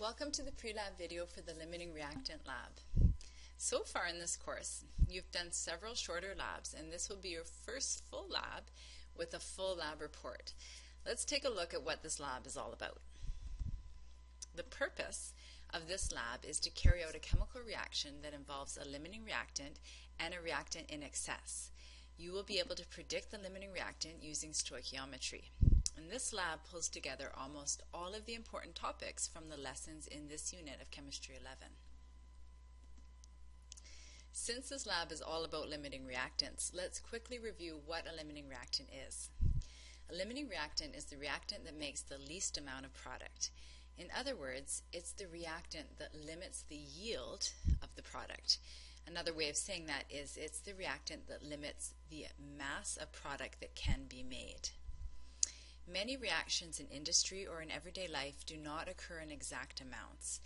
Welcome to the pre-lab video for the limiting reactant lab. So far in this course, you've done several shorter labs and this will be your first full lab with a full lab report. Let's take a look at what this lab is all about. The purpose of this lab is to carry out a chemical reaction that involves a limiting reactant and a reactant in excess. You will be able to predict the limiting reactant using stoichiometry. And this lab pulls together almost all of the important topics from the lessons in this unit of Chemistry 11. Since this lab is all about limiting reactants, let's quickly review what a limiting reactant is. A limiting reactant is the reactant that makes the least amount of product. In other words, it's the reactant that limits the yield of the product. Another way of saying that is it's the reactant that limits the mass of product that can be made. Many reactions in industry or in everyday life do not occur in exact amounts.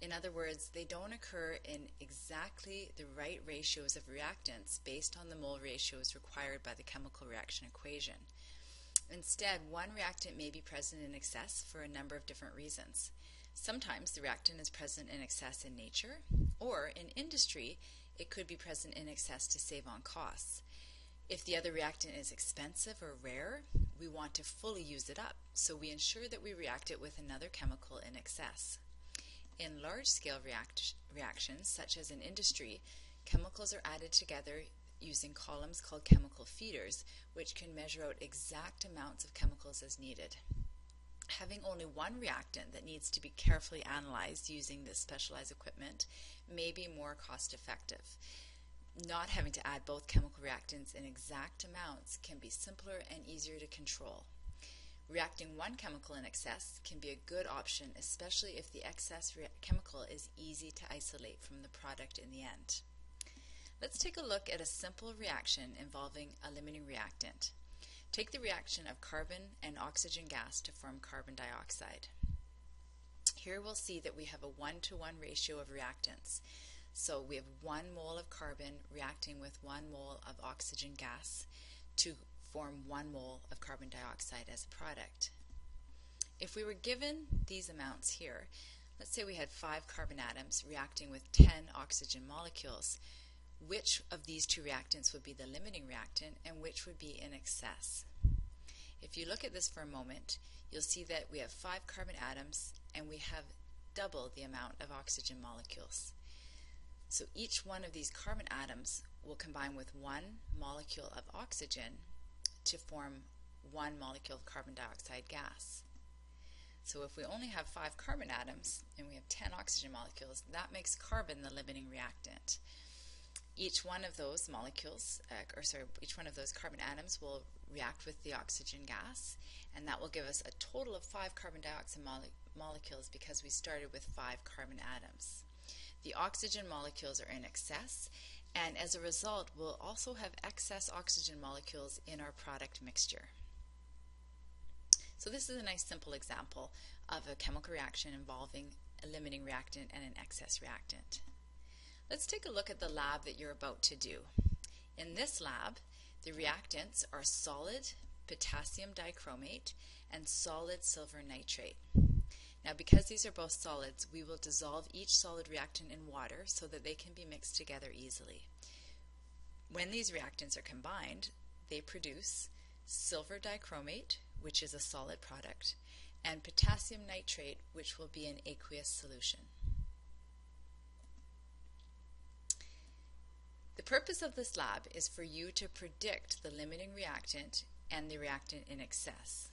In other words, they don't occur in exactly the right ratios of reactants based on the mole ratios required by the chemical reaction equation. Instead, one reactant may be present in excess for a number of different reasons. Sometimes the reactant is present in excess in nature, or in industry, it could be present in excess to save on costs. If the other reactant is expensive or rare, we want to fully use it up, so we ensure that we react it with another chemical in excess. In large-scale react reactions, such as in industry, chemicals are added together using columns called chemical feeders, which can measure out exact amounts of chemicals as needed. Having only one reactant that needs to be carefully analyzed using this specialized equipment may be more cost effective. Not having to add both chemical reactants in exact amounts can be simpler and easier to control. Reacting one chemical in excess can be a good option, especially if the excess chemical is easy to isolate from the product in the end. Let's take a look at a simple reaction involving a limiting reactant. Take the reaction of carbon and oxygen gas to form carbon dioxide. Here we'll see that we have a one-to-one -one ratio of reactants. So we have one mole of carbon reacting with one mole of oxygen gas to form one mole of carbon dioxide as a product. If we were given these amounts here, let's say we had five carbon atoms reacting with 10 oxygen molecules, which of these two reactants would be the limiting reactant and which would be in excess? If you look at this for a moment, you'll see that we have five carbon atoms and we have double the amount of oxygen molecules. So each one of these carbon atoms will combine with one molecule of oxygen to form one molecule of carbon dioxide gas. So if we only have five carbon atoms and we have 10 oxygen molecules, that makes carbon the limiting reactant. Each one of those molecules, uh, or sorry, each one of those carbon atoms will react with the oxygen gas, and that will give us a total of five carbon dioxide mole molecules because we started with five carbon atoms. The oxygen molecules are in excess, and as a result, we'll also have excess oxygen molecules in our product mixture. So this is a nice simple example of a chemical reaction involving a limiting reactant and an excess reactant. Let's take a look at the lab that you're about to do. In this lab, the reactants are solid potassium dichromate and solid silver nitrate. Now because these are both solids, we will dissolve each solid reactant in water so that they can be mixed together easily. When these reactants are combined, they produce silver dichromate, which is a solid product, and potassium nitrate, which will be an aqueous solution. The purpose of this lab is for you to predict the limiting reactant and the reactant in excess.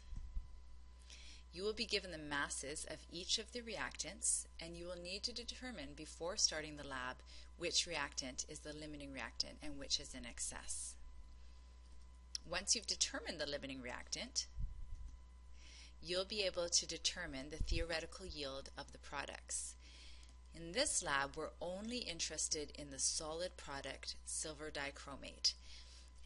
You will be given the masses of each of the reactants and you will need to determine before starting the lab which reactant is the limiting reactant and which is in excess. Once you've determined the limiting reactant, you'll be able to determine the theoretical yield of the products. In this lab, we're only interested in the solid product silver dichromate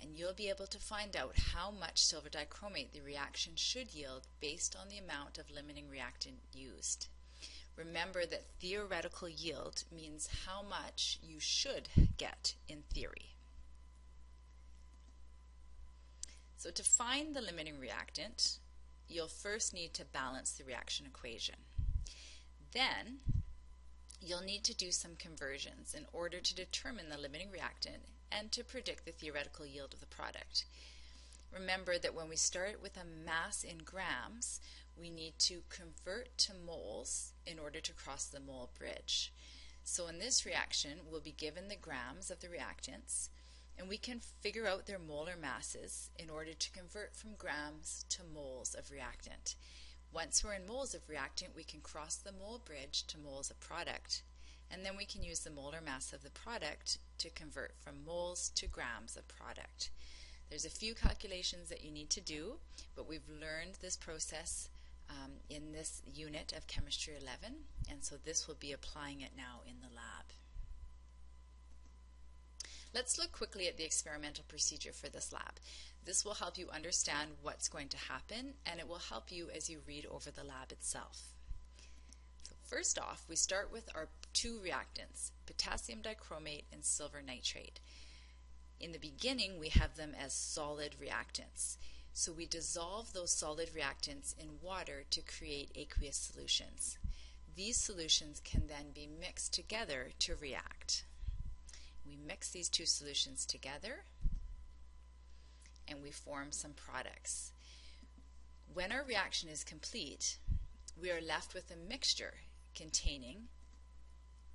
and you'll be able to find out how much silver dichromate the reaction should yield based on the amount of limiting reactant used. Remember that theoretical yield means how much you should get in theory. So to find the limiting reactant, you'll first need to balance the reaction equation. Then you'll need to do some conversions in order to determine the limiting reactant and to predict the theoretical yield of the product. Remember that when we start with a mass in grams, we need to convert to moles in order to cross the mole bridge. So in this reaction, we'll be given the grams of the reactants, and we can figure out their molar masses in order to convert from grams to moles of reactant. Once we're in moles of reactant, we can cross the mole bridge to moles of product, and then we can use the molar mass of the product to convert from moles to grams of product. There's a few calculations that you need to do, but we've learned this process um, in this unit of Chemistry 11, and so this will be applying it now in the lab. Let's look quickly at the experimental procedure for this lab. This will help you understand what's going to happen, and it will help you as you read over the lab itself. So first off, we start with our two reactants, potassium dichromate and silver nitrate. In the beginning, we have them as solid reactants. So we dissolve those solid reactants in water to create aqueous solutions. These solutions can then be mixed together to react. We mix these two solutions together and we form some products. When our reaction is complete, we are left with a mixture containing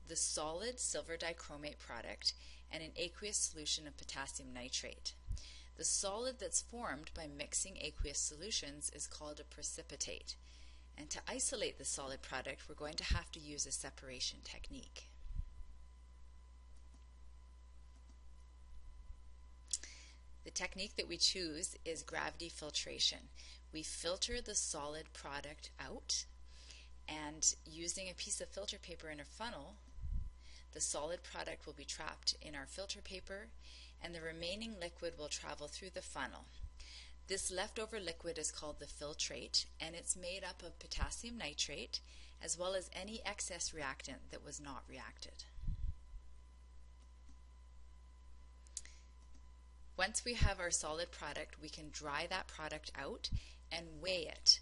the solid silver dichromate product and an aqueous solution of potassium nitrate. The solid that's formed by mixing aqueous solutions is called a precipitate. And to isolate the solid product, we're going to have to use a separation technique. The technique that we choose is gravity filtration. We filter the solid product out and using a piece of filter paper in a funnel, the solid product will be trapped in our filter paper and the remaining liquid will travel through the funnel. This leftover liquid is called the filtrate and it's made up of potassium nitrate as well as any excess reactant that was not reacted. Once we have our solid product, we can dry that product out and weigh it.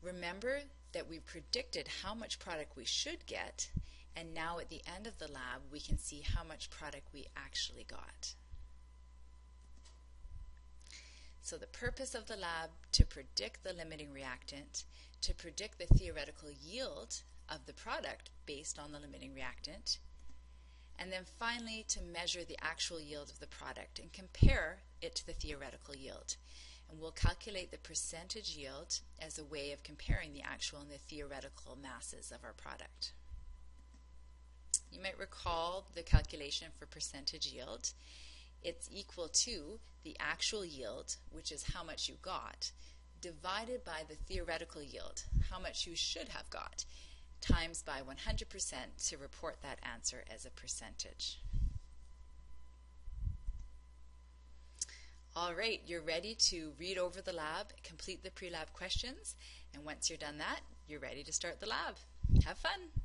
Remember that we predicted how much product we should get, and now at the end of the lab, we can see how much product we actually got. So the purpose of the lab to predict the limiting reactant, to predict the theoretical yield of the product based on the limiting reactant, and then finally to measure the actual yield of the product and compare it to the theoretical yield. And we'll calculate the percentage yield as a way of comparing the actual and the theoretical masses of our product. Might recall the calculation for percentage yield it's equal to the actual yield, which is how much you got, divided by the theoretical yield, how much you should have got, times by 100% to report that answer as a percentage. All right, you're ready to read over the lab, complete the pre-lab questions, and once you're done that, you're ready to start the lab. Have fun!